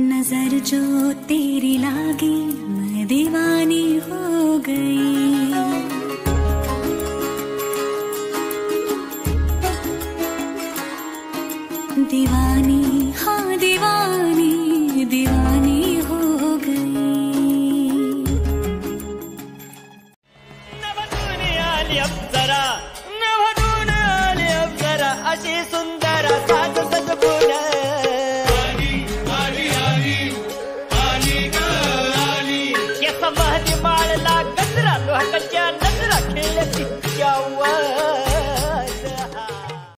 नज़र जो तेरी लागी, मैं दीवानी हो गई। दीवानी हाँ दीवानी दीवानी हो गई। नवधून आली अब जरा नवधून आली अब जरा अशी सुंदर काळला गजरा लोह कच्च्या